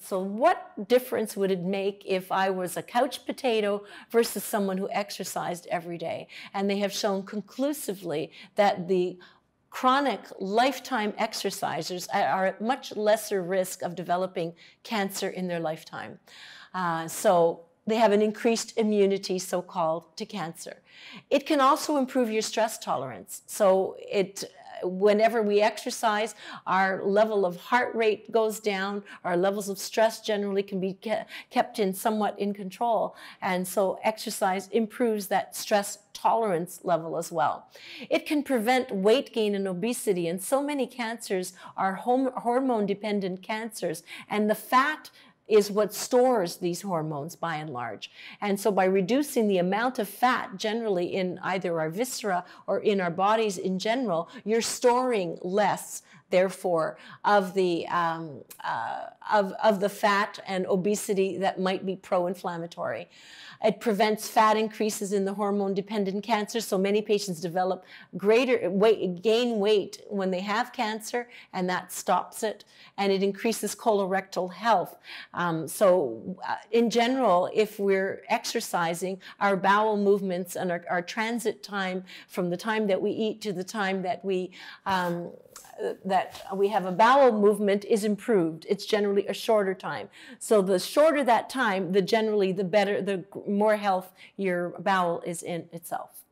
So, what difference would it make if I was a couch potato versus someone who exercised every day? And they have shown conclusively that the chronic lifetime exercisers are at much lesser risk of developing cancer in their lifetime. Uh, so, they have an increased immunity, so called, to cancer. It can also improve your stress tolerance. So, it whenever we exercise, our level of heart rate goes down, our levels of stress generally can be kept in somewhat in control. And so exercise improves that stress tolerance level as well. It can prevent weight gain and obesity, and so many cancers are hormone dependent cancers, and the fat is what stores these hormones by and large. And so by reducing the amount of fat generally in either our viscera or in our bodies in general, you're storing less therefore, of the, um, uh, of, of the fat and obesity that might be pro-inflammatory. It prevents fat increases in the hormone-dependent cancer, so many patients develop greater weight, gain weight when they have cancer, and that stops it. And it increases colorectal health. Um, so, uh, in general, if we're exercising, our bowel movements and our, our, transit time from the time that we eat to the time that we um, that we have a bowel movement is improved. It's generally a shorter time. So the shorter that time, the generally the better, the more health your bowel is in itself.